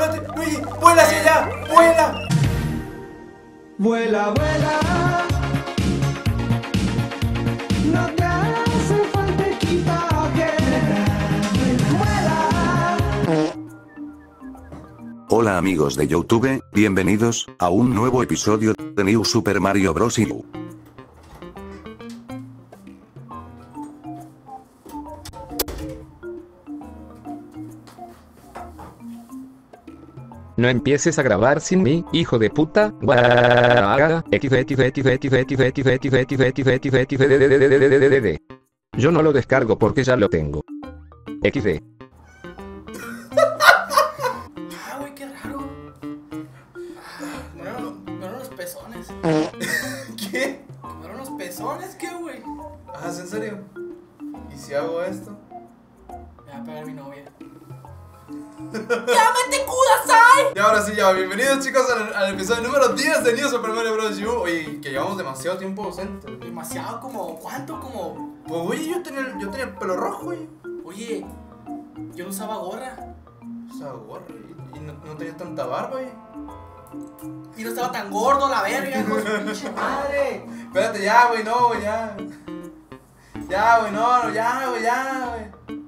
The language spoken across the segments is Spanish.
Luigi, vuela hacia allá. Vuela. Vuela, vuela. No te hace falta equipaje. Vuela. Hola amigos de Youtube, bienvenidos a un nuevo episodio de New Super Mario Bros. U. No empieces a grabar sin mí, hijo de puta. Yo no lo descargo porque ya lo tengo. XD. ¿en serio? ¿Y si hago esto? Me va a pagar mi novia. ¡Llámate Kudasai! Y ahora sí, ya, bienvenidos chicos al, al episodio número 10 de New Super Mario Bros. U. Oye, que llevamos demasiado tiempo ausentes. Demasiado como, ¿cuánto? Como, Pues oye, yo tenía, el- yo tenía el pelo rojo, güey. oye, yo no usaba gorra. Sea, gorra, y, y no, no tenía tanta barba, güey. Y no estaba tan gordo la verga, su pinche madre. Espérate, ya, güey, no, güey, ya. Ya, güey, no, no, ya, güey, ya, güey.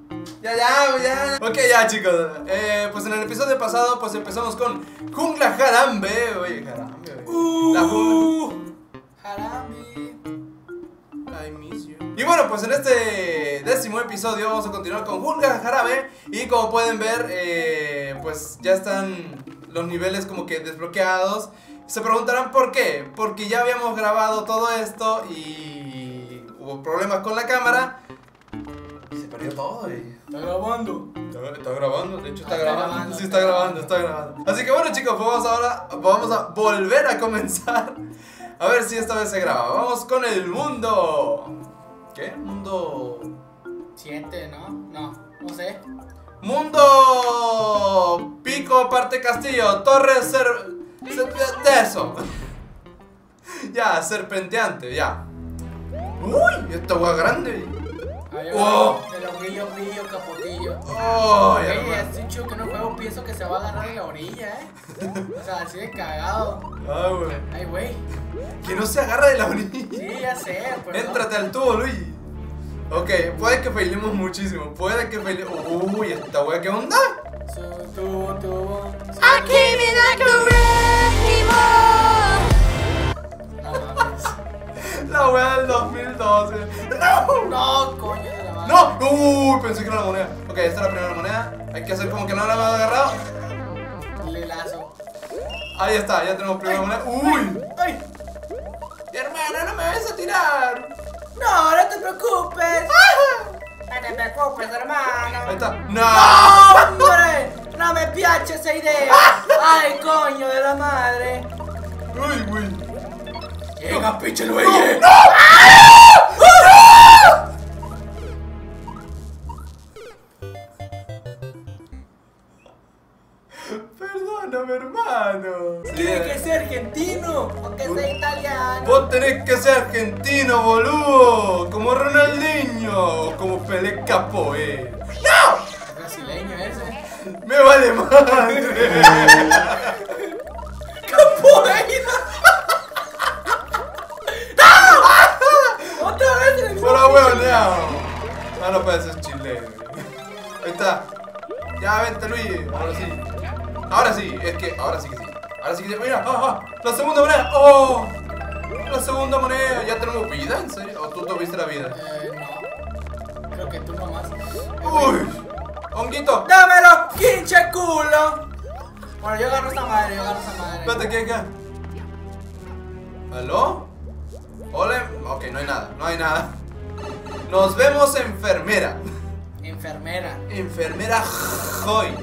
Ya, ya, ya. Ok, ya, chicos. Eh, pues en el episodio pasado, pues empezamos con Jungla Jarambe. Oye, Jarambe, güey. La jungla. Uh, Harambe. I miss you. Y bueno, pues en este décimo episodio vamos a continuar con Jungla Jarabe. Y como pueden ver, eh, pues ya están los niveles como que desbloqueados. Se preguntarán por qué. Porque ya habíamos grabado todo esto y hubo problemas con la cámara. Se perdió todo. Y... Está grabando. Está, está grabando, de hecho está, Ah, está grabando. grabando, Sí, está está grabando, está grabando. Así que bueno, chicos, pues vamos ahora, vamos a volver a comenzar. A ver si esta vez se graba. Vamos con el mundo. ¿Qué? Mundo. Siete, ¿no? No, no sé. Mundo. Pico, parte castillo, torre, ser. ser- de eso. ya, serpenteante, ya. Uy, esta hueá grande. Ahí Oh. El orillo, brillo, capotillo. Oh, Ey, es un chico que no juego, pienso que se va a agarrar en la orilla, ¿eh? O sea, así de cagado. Ah, güey. Ay, güey. Que no se agarra de la orilla. Sí, ya sé, pero. Éntrate al tubo, Luis. Ok, puede que failemos muchísimo. Puede que failemos. Uy, esta wea, ¿qué onda? Su, tu, tu. Aquí viene No La wea del 2012. ¡No! No, coño de la madre. ¡No! Uy, pensé que era la moneda. Ok, esta es la primera moneda. Hay que hacer como que no la hemos agarrado. Le lazo. Ahí está, ya tenemos primera moneda. ¡Uy! ¡Ay! Hermana, no me vayas a tirar. No, no te preocupes. No te preocupes, hermano. Ahí está. ¡No! ¡No, hombre! No me piace esa idea. ¡Ay, coño de la madre! ¡Uy, güey! Llega, pinche Luigi. Perdóname, hermano. Tiene que ser argentino, aunque sea italiano. Vos tenés que ser argentino, boludo. Como Ronaldinho. Como Pelé Capo, eh. Brasileño ese. Me vale madre. Ahora sí que sí. Ahora sí que sí. Mira, ah, ah, la segunda moneda. ¡Oh! La segunda moneda. ¿Ya tenemos vida? ¿En serio? ¿O tú tuviste la vida? Eh, no. Creo que tú nomás. ¡Uy! ¡Honguito! ¡Dámelo, pinche culo! Bueno, yo agarro esta madre, yo agarro esta madre. Espérate, ¿qué acá? ¿Aló? Hola. Ok, no hay nada, no hay nada. Nos vemos, enfermera. Enfermera. Enfermera Joy.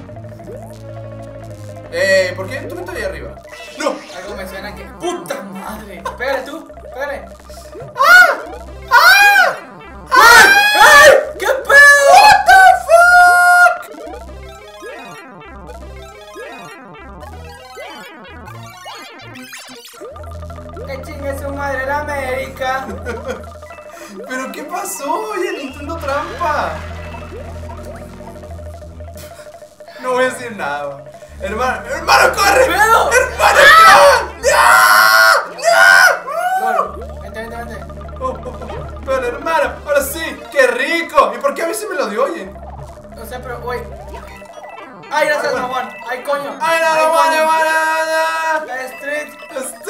Eh, ¿por qué tú estás ahí arriba? ¡No! Algo me suena que. ¡Puta madre! Pégale tú, pégale. Let's do it.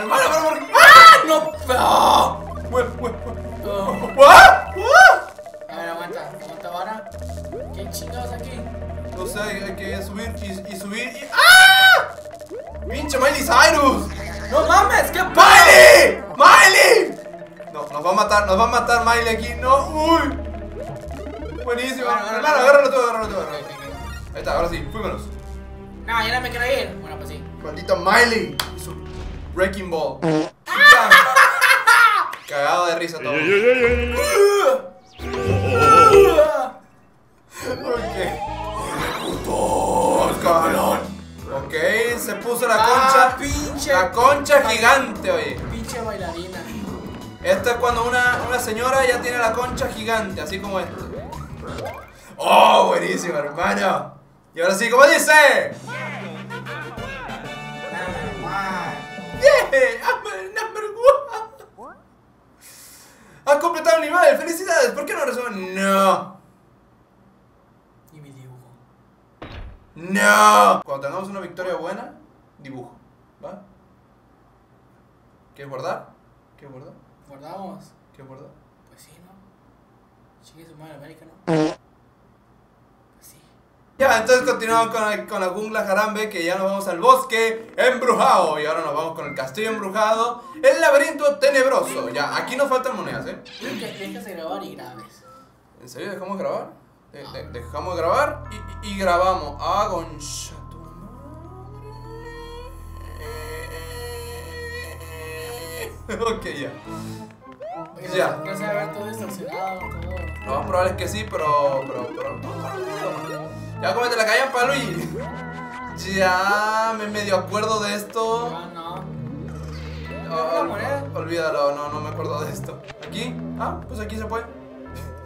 Hermano, qué? ¡Ah! ¡No! ¡Ah! ¿What? A ver, aguanta. Aguanta vara. ¿Qué chingados aquí? No sé, hay que subir y, y subir y... ¡Ah! ¡Pinche Miley Cyrus! ¡No mames! ¿Qué? ¡Miley! ¡Miley! No, nos va a matar, nos va a matar Miley aquí. No, uy. Buenísimo. Hermano, agárralo tú, agárralo tú, agárralo. Ahí está, ahora sí, fuímonos. No, ya no me quiero ir. Bueno, pues sí. Maldita Miley Breaking Ball. Cagado de risa todo. Ok. cabrón. Ok, se puso la Ah, concha. pinche. La concha gigante, oye. Pinche bailarina. Esto es cuando una, una señora ya tiene la concha gigante, así como esto. ¡Oh, buenísimo, hermano! Y ahora sí, como dice. ¡Yeah! Number one. ¡Has completado el nivel! ¡Felicidades! ¿Por qué no resuelven? ¡No! Y mi dibujo. ¡No! Cuando tengamos una victoria buena, dibujo. ¿Va? ¿Quieres guardar? ¿Quieres guardar? ¿Guardamos? ¿Quieres guardar? Pues sí, ¿no? Chique su madre América, ¿no? Ya, entonces continuamos con, la- con la jungla jarambe, que ya nos vamos al bosque embrujado. Y ahora nos vamos con el castillo embrujado, el laberinto tenebroso. Ya, aquí nos faltan monedas, ¿eh? Dejas de grabar y grabes. ¿En serio dejamos de grabar? De- de- dejamos de grabar y, y- grabamos. Ah, goncha tu madre. ok, ya. Ya. No. Lo más probable es que sí, pero. pero. pero. Ya comete la callan para Luigi. Ya me medio acuerdo de esto. No, no. Ah, ¿La moneda? olvídalo, no, no me acuerdo de esto. ¿Aquí? Ah, pues aquí se puede.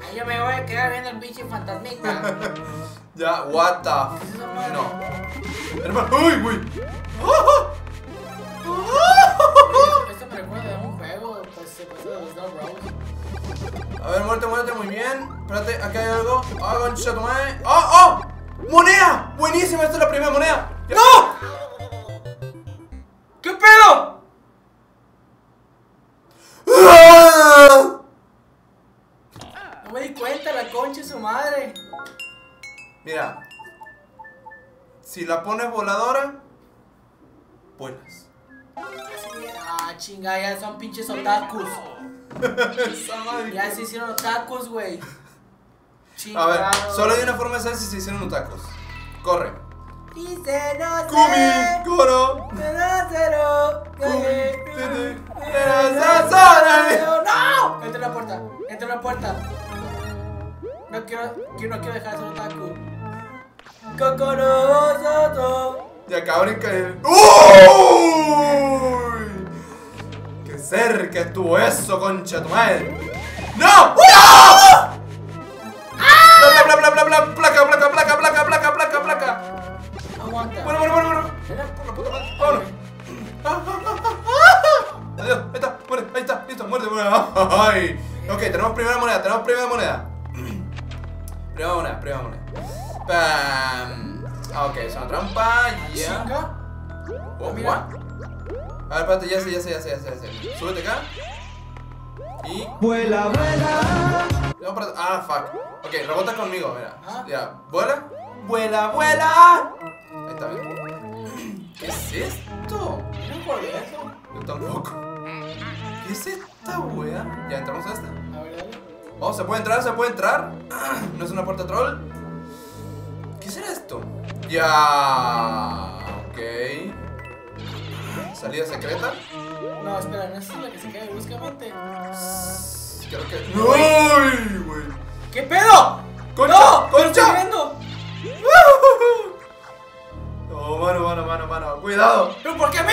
Ahí yo me voy a quedar viendo el pinche fantasmita. Ya, what the f- ¿Qué es? No. Hermano, uy, uy. Esto me recuerda de un juego, pues se pasó de los dos Rose. A ver, muerte, muerte, muy bien. Espérate, aquí hay algo. Ah, concha madre. ¡Oh, oh! ¡Moneda! Buenísima, esta es la primera moneda. ¡No! ¿Qué pedo? No me di cuenta, la concha de su madre. Mira, si la pones voladora. Así, ah, chinga, ya son pinches otakus. Ya se hicieron otakus, güey. A ver, solo hay una forma de saber si se hicieron un tacos. Corre. Dice no sé. Kumi, Koro. Cero, cero. ¡No! Entra en la puerta, entra en la puerta. No quiero, no quiero dejar de ser otaku. Kokoroso. Y acá brinca. ¡Uy! ¡Qué cerca estuvo eso, concha tu madre! ¡No! ¡No! Bueno, bueno, bueno, bueno. Por la Puta madre, vámonos. Adiós, ahí está, muere, ahí está, listo, muerte, muere. Ay. Ok, tenemos primera moneda, tenemos primera moneda. Primera moneda, primera moneda. Pam. Ok, es una trampa, ya. Chinga. Oh, Mira. A ver, espérate, ya sé, ya sé, ya sé, ya sé, ya sé. Súbete acá. Y. Vuela, vuela. No, para- Ah, fuck. Ok, rebota conmigo, mira. Ah. Ya, vuela. Vuela, vuela. Ahí está bien. ¿Qué es esto? No eso. Yo tampoco. ¿Qué es esta wea? Ya entramos a esta. A ver, dale. Oh, ¿se puede entrar? ¿Se puede entrar? ¿No es una puerta troll? ¿Qué será esto? Ya. Ok. ¿Salida secreta? No, espera, no es la que se cae bruscamente. Creo que. ¡Uy, güey! ¿Qué pedo? ¡Concha! ¡No! ¡Concha! ¡Estoy viendo! Oh, mano, mano, mano, mano. Cuidado. ¿Pero por qué a mí?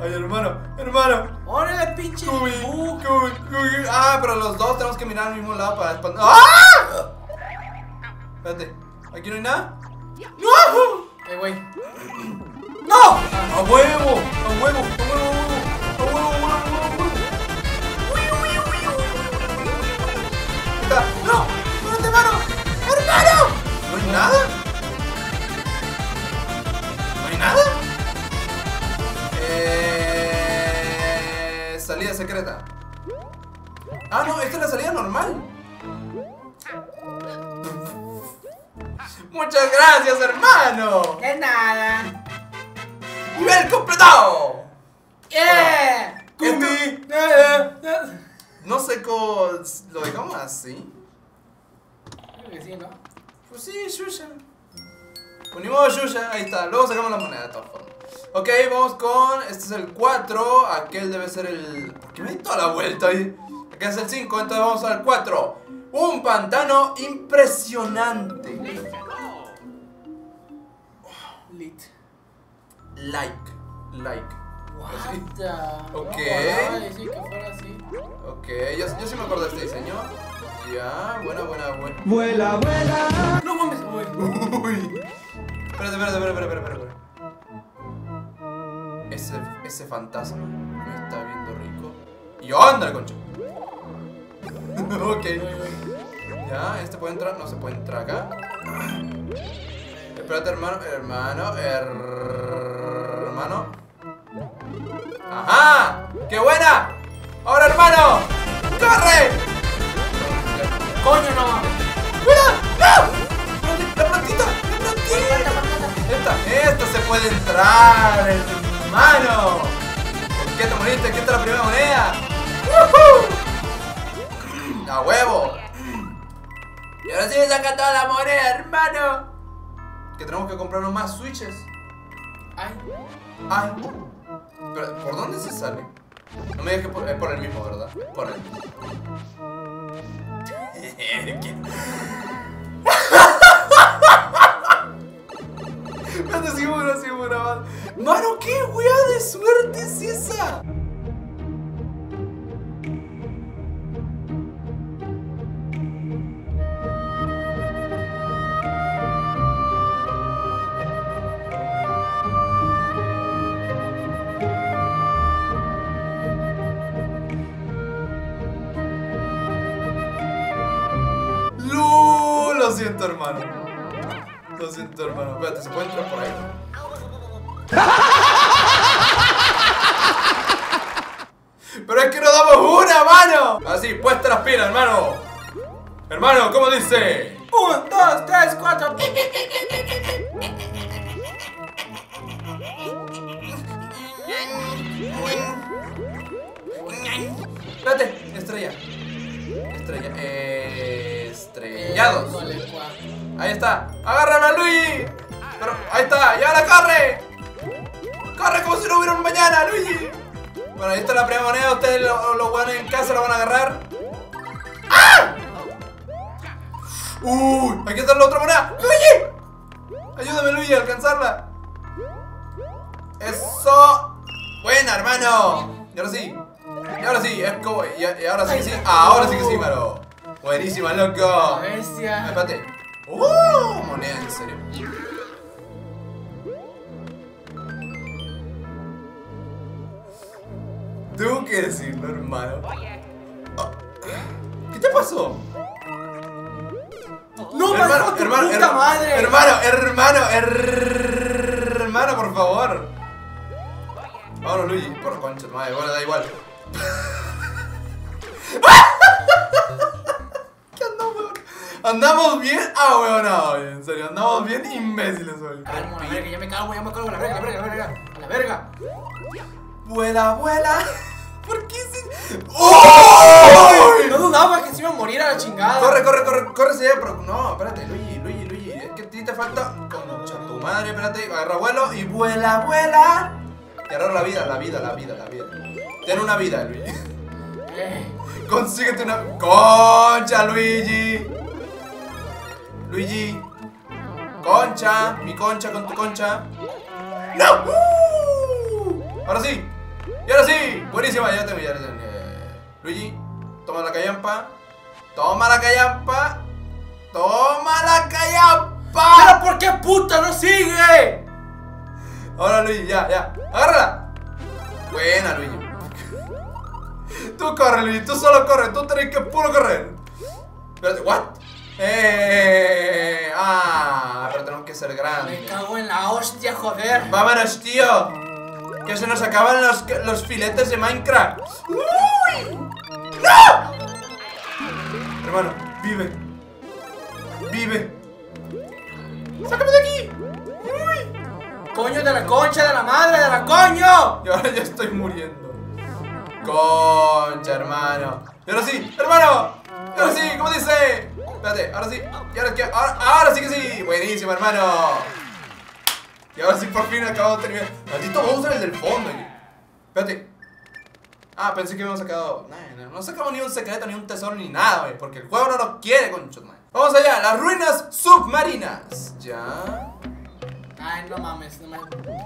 Ay, hermano, hermano. ¡Órale, pinche! Cubi, cubi, cubi. Ah, pero los dos tenemos que mirar al mismo lado para espantar. ¡Ah! Espérate, ¿aquí no hay nada? ¡No! Eh, güey. ¡No! ¡A huevo! ¡A huevo! ¡A huevo! Nada? ¿No hay nada? Eh... Salida secreta. Ah, no, esta es la salida normal. Muchas gracias, hermano. De nada. ¡Nivel completado! Esto-. Eh, eh, eh. No sé cómo. ¿Lo dejamos así? Creo que sí, ¿no? Pues sí, Shusha. Unimos Shusha, ahí está. Luego sacamos la moneda de todas formas. Ok, vamos con. Este es el 4. Aquel debe ser el. ¿Por qué me di toda la vuelta ahí? Acá es el 5, entonces vamos al 4. Un pantano impresionante. Lit. Like. Like. What the... Ok. No de decir que fuera así. Ok, yo, yo sí me acuerdo de este diseño. Ya, buena, buena, buena. Vuela, vuela. No mames, güey. Uy. Espérate, espérate, espérate, espérate, espérate, espérate. Ese, ese fantasma me está viendo rico. Y anda el concho. ok. Ya, este puede entrar. No se puede entrar acá. Espérate, hermano, hermano, hermano. ¡Ajá! ¡Qué buena! ¡Ahora, hermano! ¡Corre! Coño, no. ¡Mira! ¡No! ¡La plantita! ¡La plantita! Esta, esta se puede entrar, hermano. ¿Por qué te moriste? ¿Qué está la primera moneda? ¡Woohoo! ¡A huevo! Y ahora sí me saca toda la moneda, hermano. Que tenemos que comprarnos más switches. Ay. Ay. Pero, ¿por dónde se sale? No me digas que por, es por el mismo, ¿verdad? Por el mismo. Espérate, sigo grabando, sigo grabando. Mano, qué wea de suerte es esa. Hermano. Espérate, ¿se puede entrar por ahí? Pero es que no damos una, mano. Así, puesta las pilas, hermano. Hermano, ¿cómo dice? Un, dos, tres, cuatro. Espérate, estrella. Estrella. Estrellados. Ahí está. ¡Agárralo a Luigi! Pero, ahí está. ¡Y ahora corre! ¡Corre como si no hubiera un mañana, Luigi! Bueno, ahí está la primera moneda. Ustedes, los lo buenos en casa, la van a agarrar. ¡Ah! ¡Uy! Aquí está la otra moneda. ¡Luigi! Ayúdame, Luigi, a alcanzarla. Eso. Buena, hermano. Y ahora sí. Y ahora sí, es como. Y, ahora sí que sí. Ahora sí que sí, mano. Buenísima, loco. Bestia. Espérate. Uh, moneda, en serio. Tengo que decirlo, hermano. Ah, ¿Qué te pasó? No, hermano, tu puta hermano, madre. hermano, hermano, her- hermano, por favor. Vámonos, Luigi, por concha, madre, bueno, da igual. ¿Qué andamos? ¿Andamos bien? Ah, weón, no, en serio, andamos bien imbéciles hoy. Calmo, la verga, ya me cago, ya me cago, la verga, la verga, la verga, a la verga. Vuela, vuela. ¿Por qué se.? ¡Oh! No dudaba que se iba a morir a la chingada. Corre, corre, corre, corre allá, pero no, espérate, Luigi, Luigi, Luigi, es que a ti te falta concha tu madre, espérate, agarra vuelo y vuela, vuela. Te agarra la vida, la vida, la vida, la vida. Ten una vida, Luigi. Eh, Consíguete una concha, Luigi. Luigi. Concha, mi concha con tu concha. ¡No! ¡Uh! Ahora sí. Y ahora sí. Buenísima, ya tengo, ya tengo. Luigi, toma la callampa. Toma la callampa. Toma la callampa. ¿Pero por qué puta no sigue? Ahora Luigi, ya, ya. Agárrala. Buena, Luigi. Tú corre, Luigi. Tú solo corre. Tú tenés que puro correr. Espérate, ¿what? Eh, ah, pero tenemos que ser Me grandes. cago en la hostia, joder. Vámonos, tío. Que se nos acaban los, los filetes de Minecraft. ¡Uy! ¡No! Hermano, vive. Vive. ¡Sácame de aquí! Coño de la concha de la madre de la coño. Y ahora ya estoy muriendo. Concha, hermano. Y ahora sí, hermano. Y ahora sí, ¿cómo dice? Espérate, ahora sí. Y ahora, ahora, ahora sí que sí. Buenísimo, hermano. Y ahora sí, por fin acabo de terminar. Maldito monstruo el del fondo. Espérate. Ah, pensé que habíamos sacado. No, no, no sacamos ni un secreto, ni un tesoro, ni nada, güey. Porque el juego no lo quiere, conchos, man. Vamos allá, las ruinas submarinas. Ya. Ay, no mames, no me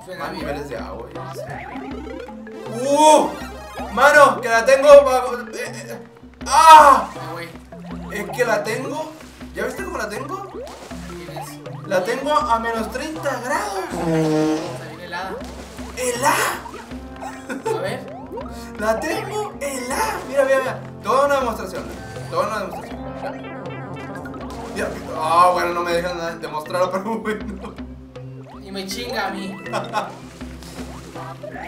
suena Más niveles de agua. ¡Uh! Mano, que la tengo. bajo- eh, eh, ¡Ah! Ay, güey, Es que la tengo. ¿Ya viste cómo la tengo? La tengo a menos 30 grados. Está bien helada. ¡Helá! A ver. La tengo helá. Mira, mira, mira. Toda una demostración. Toda una demostración. Ah, bueno, no me dejan demostrarlo, pero bueno. Y me chinga a mí.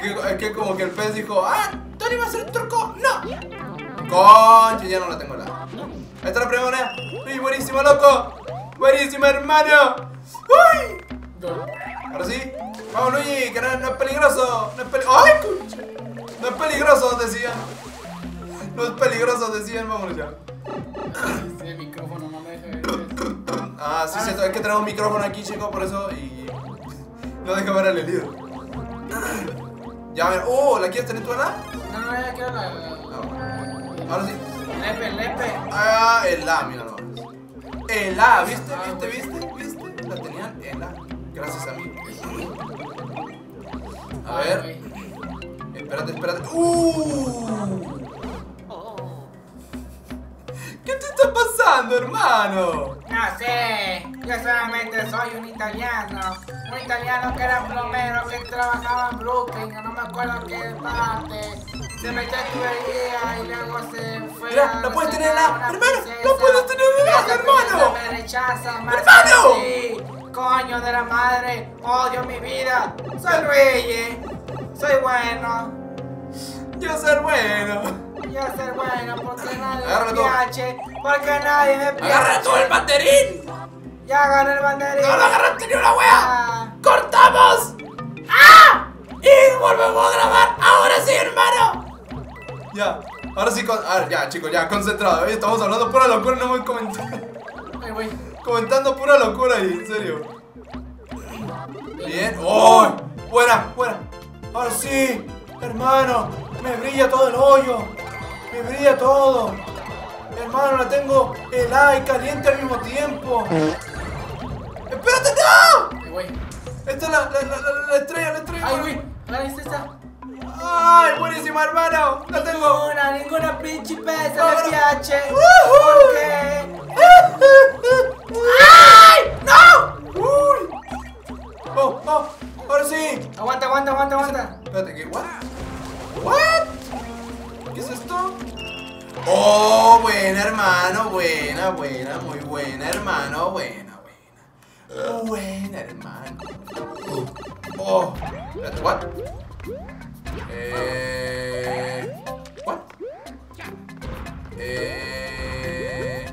Que- Es que como que el pez dijo, ah, Tony va a hacer un truco. No. Concha, ya no la tengo la. Ahí está la primera moneda. Uy, buenísima, loco. Buenísima, hermano. Uy. Ahora sí. Vamos, Luigi, que no, no es peligroso. No es peligroso. ¡Ay, concha! No es peligroso, decían. No es peligroso, decían. Vámonos ya. Sí, el micrófono no me deja ver. Ah, sí, cierto. Es que tenemos un micrófono aquí, chicos, por eso. Y. No deja ver el líder. Ya, mira. Oh, ¿la quieres tener tú, Ana? No, no, ya quiero la. Ah, Ahora sí. Lepe, lepe. Ah, el A, mira nomás. El A, ¿viste? ¿Viste? ¿Viste? ¿Viste? La tenían el A. Gracias a mí. A ver. Espérate, espérate. ¡Uh! ¿Qué te está pasando, hermano? No sé, yo solamente soy un italiano. Un italiano que era plomero, que trabajaba en Brooklyn, no me acuerdo qué parte. Se metió en tubería y luego se fue Mira, la puedes tener cenar la- a una hermano, la puedes tener la- Y esa hermano. me rechaza ¡Hermano! ti. Coño de la madre, odio mi vida. Soy Luigi, soy bueno. Yo ser bueno. Yo ser bueno porque nadie me piache, porque nadie me piache. ¡Agarra tú el banderín! Ya agarré el banderín. ¡No lo agarraste ni una wea! Ah. ¡Cortamos! ¡Ah! ¡Y volvemos a grabar! ¡Ahora sí, hermano! Ya, ahora sí, con... a ver, ya, chicos, ya, concentrado. Hoy estamos hablando pura locura, no voy comentando, Ay, güey. comentando pura locura ahí, en serio. Bien. ¡Oh! Buena, buena. Ahora sí, hermano, me brilla todo el hoyo. Me brilla todo. Hermano, la tengo helada y caliente al mismo tiempo. ¡Espérate, no! voy. Esta es la, la, la, la- la estrella, la estrella. Ay, güey. Agarra esta. Ay, buenísimo, hermano. La tengo. Ninguna, ninguna principesa me Vámonos. piace. ¿Por qué? ¡Ay! ¡No! Uy. Oh, oh, ahora sí. Aguanta, aguanta, aguanta, aguanta. Espérate, ¿qué? ¿What? ¿What? ¿Qué es esto? Oh, buena, hermano. Buena, buena, muy buena, hermano. Buena, buena. Oh, buena, hermano. Oh, espérate, ¿what? Eh. ¿What? Eh.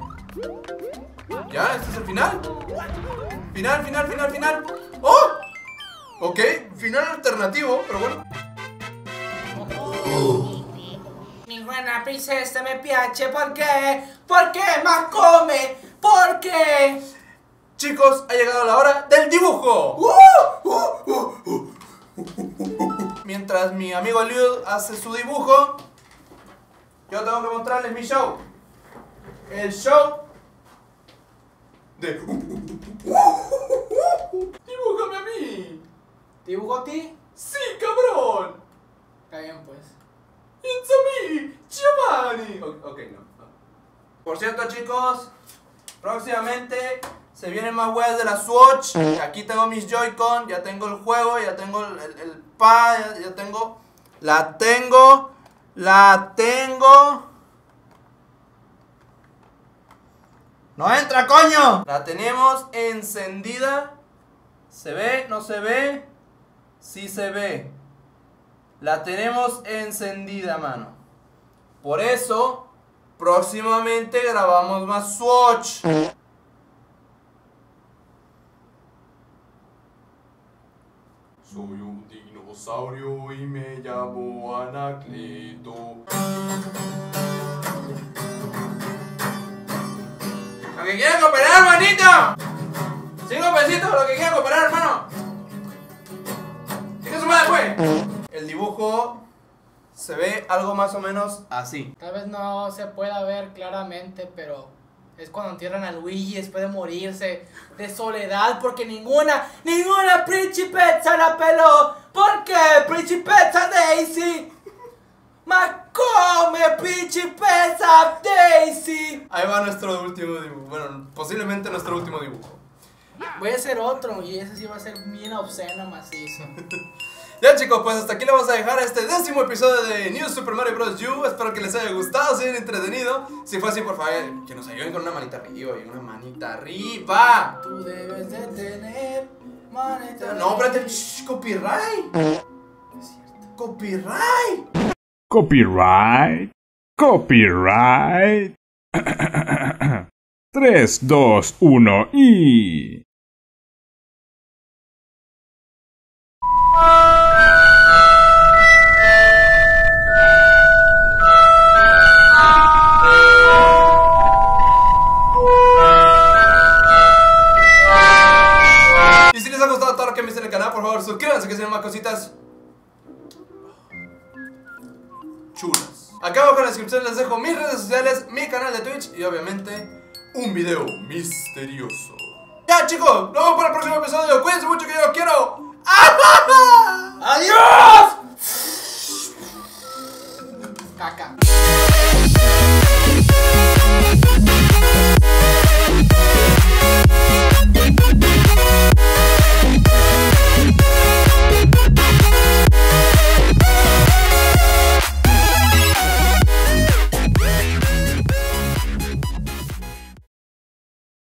Ya, este es el final. Final, final, final, final. ¡Oh! Ok, final alternativo, pero bueno. Ninguna princesa me piace. ¿Por qué? ¿Por qué más come? ¿Por qué? Chicos, ha llegado la hora del dibujo. Mientras mi amigo Liu hace su dibujo, yo tengo que mostrarles mi show. El show de... Dibújame a mí. ¿Dibujo a ti? Sí, cabrón. Está bien, pues. It's a me, Giovanni. O- ok, no. Por cierto, chicos, próximamente se vienen más weas de la Swatch. Aquí tengo mis Joy-Con, ya tengo el juego, ya tengo el, el, pad, ya, ya tengo. La tengo, la tengo. ¡No entra, coño! La tenemos encendida. ¿Se ve? ¿No se ve? Sí se ve. La tenemos encendida, mano. Por eso, próximamente grabamos más Swatch. Soy un dinosaurio y me llamo Anacleto. Lo que quieran cooperar, hermanito. Cinco pesitos, lo que quieran cooperar, hermano. ¿Qué se madre, pues? El dibujo se ve algo más o menos así. Tal vez no se pueda ver claramente, pero es cuando entierran a Luigi después de morirse de soledad porque ninguna, ninguna principessa la peló. ¿Por qué, principessa Daisy? Ma come, principessa Daisy? Ahí va nuestro último dibujo. Bueno, posiblemente nuestro último dibujo. Voy a hacer otro y ese sí va a ser bien obsceno, macizo. Ya chicos, pues hasta aquí le vamos a dejar este décimo episodio de New Super Mario Bros. U. Espero que les haya gustado, se hayan entretenido. Si fue así, por favor, que nos ayuden con una manita arriba y una manita arriba. Tú debes de tener manita. No, espérate, shh, copyright. Copyright. Copyright. Copyright. 3, 2, 1 y... Y por favor, suscríbanse que sean más cositas chulas. Acá abajo en la descripción les dejo mis redes sociales, mi canal de Twitch y obviamente un video misterioso. Ya chicos, nos vemos para el próximo episodio. Cuídense mucho que yo los quiero. ¡Adiós! Caca.